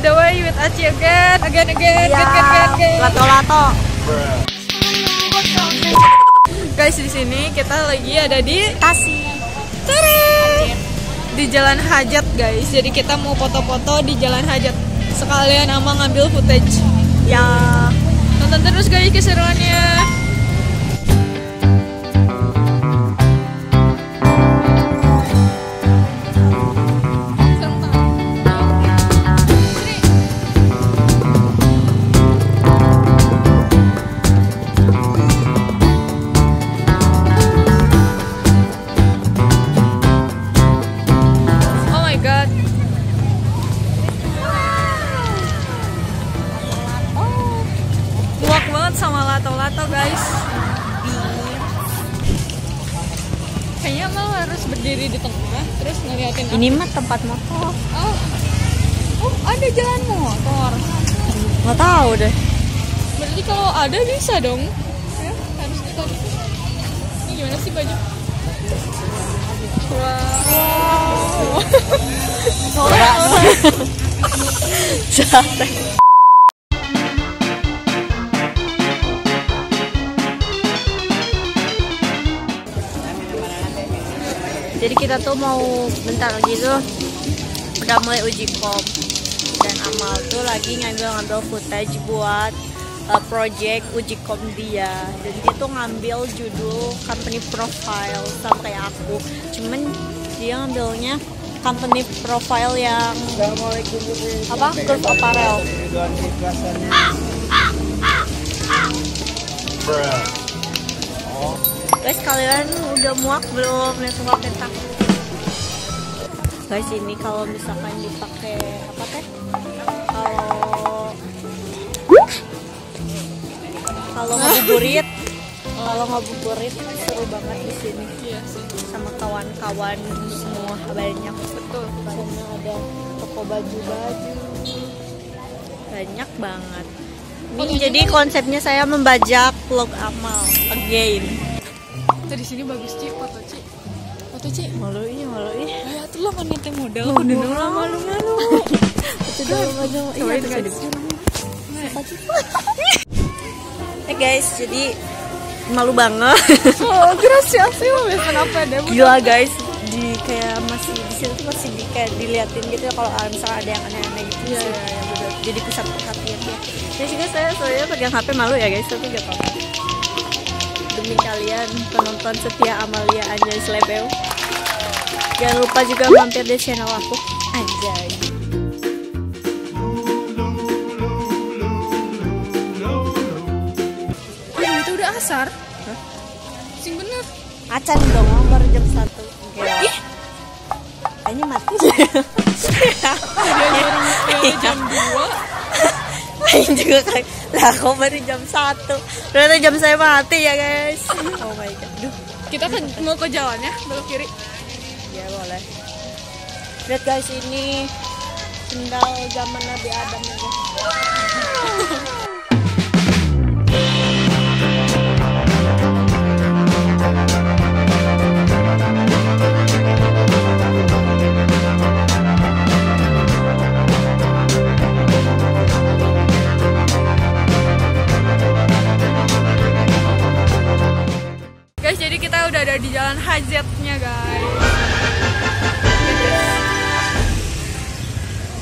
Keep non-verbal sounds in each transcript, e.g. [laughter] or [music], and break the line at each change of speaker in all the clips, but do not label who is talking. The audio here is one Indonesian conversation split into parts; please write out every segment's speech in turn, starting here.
touch you again, again, again,
Ya,
again, again, again.
lato-lato.
Guys di sini kita lagi ada di
Kasih.
di Jalan Hajat guys. Jadi kita mau foto-foto di Jalan Hajat. Sekalian ama ngambil footage.
Ya.
Tonton terus guys keseruannya. Banget sama lato-lato guys. Kayaknya mal harus berdiri di tengah terus ngeliatin.
Ini mah tempat motor.
Oh. Oh, ada jalan motor.
Nggak tahu deh.
Berarti kalau ada bisa dong. Ya, harus kita Ini gimana sih baju? Wow. [laughs] [laughs]
Capek. Jadi kita tuh mau bentar lagi tuh udah mulai uji kom. Dan Amal tuh lagi ngambil-ngambil footage buat uh, project uji kom dia. Dan dia tuh ngambil judul company profile kayak aku. Cuman dia ngambilnya company profile yang apa? Girls apparel guys kalian udah muak belum? Lihat muak petak guys ini kalau misalkan dipakai apa teh? Kalau kalau ngabuburit kalau ngabuburit seru banget di sini. Sama kawan-kawan semua banyak.
Betul.
sana ada toko baju-baju. Banyak banget. Ini jadi konsepnya saya membajak vlog amal again
Tuh di sini bagus Ci, foto Ci. Foto Ci.
malu iya malu iya
Ya tuh lah kan nanti modal udah dulu malu malu. [laughs]
itu aja iya
itu,
di Eh guys, jadi malu banget. [laughs]
Oh, gracias sih mau kenapa deh?
Gila guys, di kayak masih di situ tuh masih di, kayak diliatin gitu ya kalau misalnya ada yang aneh-aneh gitu
Iya,
sih.
iya, iya.
Jadi pusat perhatian ya. Dan juga saya soalnya pegang HP malu ya guys, tapi gak apa-apa. Demi kalian penonton setia Amalia Anjay Slebeo. Jangan lupa juga mampir di channel aku. Anjay.
Ya, itu udah asar. Sing bener.
Acan dong, baru jam satu. Ih, kayaknya mati. [laughs]
Jam 2.
Aing juga kan, lah kok baru jam satu. Ternyata jam saya mati ya guys. Oh my god. Duh,
Kita kan mau ke jalannya, belok kiri.
ya boleh. Lihat guys ini sendal zaman Nabi Adam ya. Guys, [laughs]
ada di jalan Hajatnya, guys.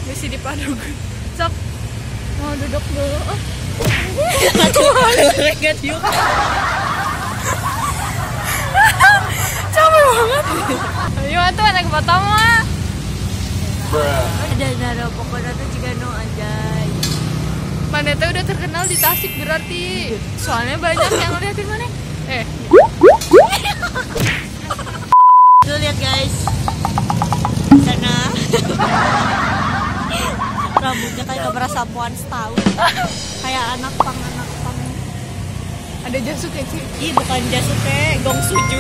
Masih di Padang. Sok, mau duduk dulu. Oh, capek banget. Tuh anak pertama.
Ada naro pokoknya tuh no anjay.
Tuh udah terkenal di Tasik berarti. Soalnya banyak yang ngeliatin mana. Eh,
Tuh lihat guys. Sana. [laughs] Rambutnya kayak berasa puan setahun. kayak anak pang anak pang.
ada jasuk ya, Ci.
Ih bukan Jasuke, Gong Suju.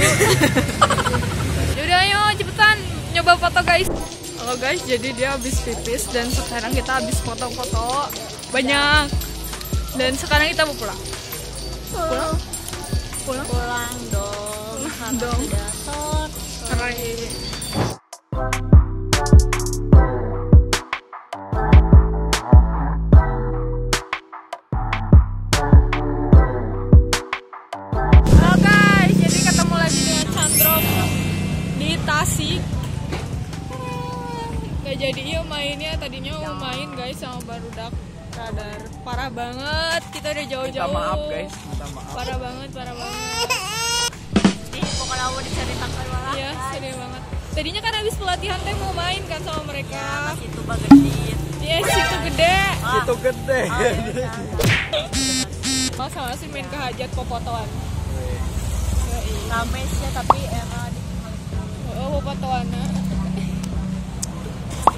[laughs]
Yaudah ayo cepetan nyoba foto guys. Halo guys, jadi dia habis pipis dan sekarang kita habis foto-foto banyak. Dan sekarang kita mau pulang. Pulang? Pulang?
Pulang dong.
Iya, iya,
iya. Bye.
Tasik Gak jadi iya mainnya tadinya mau main guys sama barudak radar. Parah banget kita udah jauh-jauh.
Minta maaf guys. Minta maaf.
Parah banget parah banget.
Pokoknya mau diceritakan malah
Iya, sedih banget. Tadinya kan habis pelatihan teh mau main kan sama mereka.
Itu bagedit
Iya, situ gede.
Itu gede.
Oh, iya.
Oh, sama sih main ke hajat popotoan.
Rame sih tapi era di
Oh, popotoan.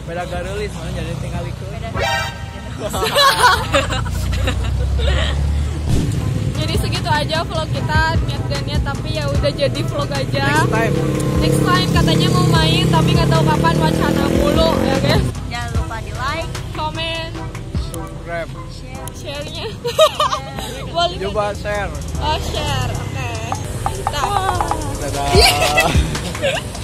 Beda garulis mana jadi tinggal ikut.
beda [laughs] [laughs]
Jadi segitu aja vlog kita niat dan niat tapi ya udah jadi vlog aja.
Next time.
Next time katanya mau main tapi nggak tahu kapan wacana mulu ya guys.
Jangan lupa di like,
Komen,
Subscribe.
share,
share-nya. Boleh.
Coba share.
Oh, share. Oke. Kita.
Dadah.